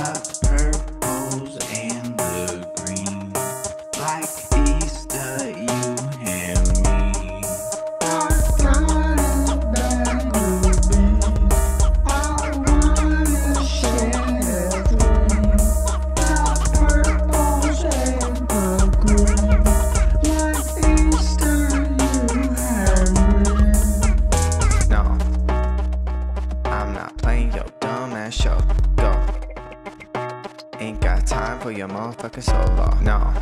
Yeah. ain't got time for your motherfucking solo. No,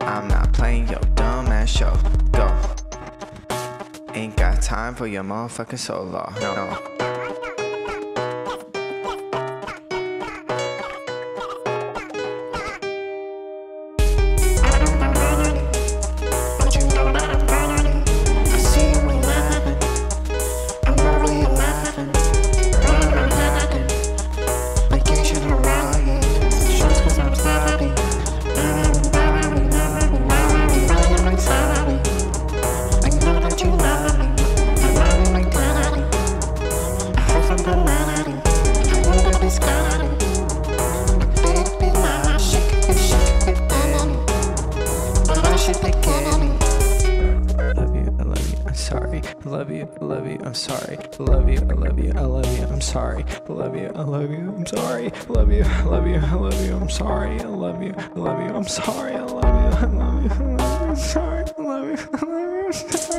I'm not playing your dumb ass show. Go. Ain't got time for your motherfucking solo. No. Love you, I love you, I'm sorry. I love you, I love you, I'm sorry. I love you, I love you, I love you, I'm sorry. I love you, I love you, I'm sorry. I love you, I love you, I love you, I'm sorry. I love you, I love you, I'm sorry. I love you, I love you, I love you, I'm sorry. I love you, I love you.